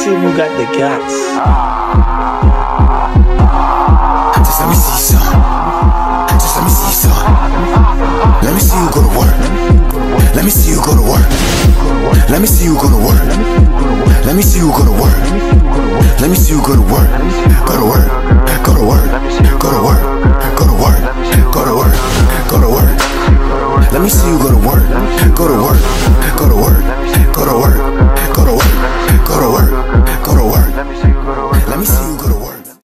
see you got the guts. Just let me see some. Just let me see some. Let me see you go to work. Let me see you go to work. Let me see you go to work. Let me see you go to work. Let me see you go to work. Go to work. Go to work. Go to work. Go to work. Go to work. Go to work. Let me see you Go to work. Go to work.